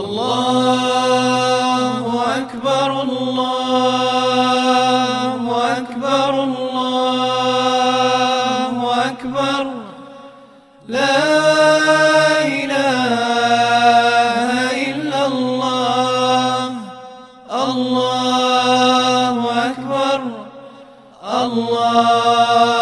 الله أكبر الله أكبر الله أكبر. لا إله إلا الله الله أكبر الله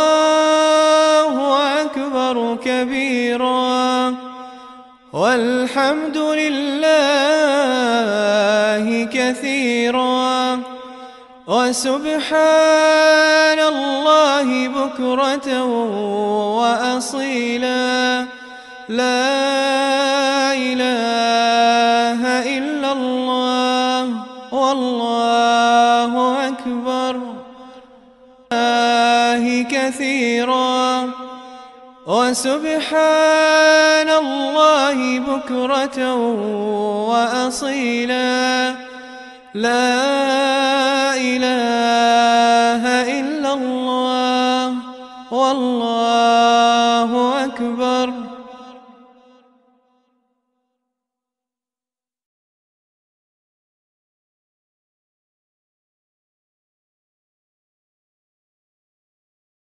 والحمد لله كثيرا. وسبحان الله بكرة وأصيلا. لا إله إلا الله. والله أكبر. وسبحان الله بكرة وأصيلا. لا إله إلا الله. والله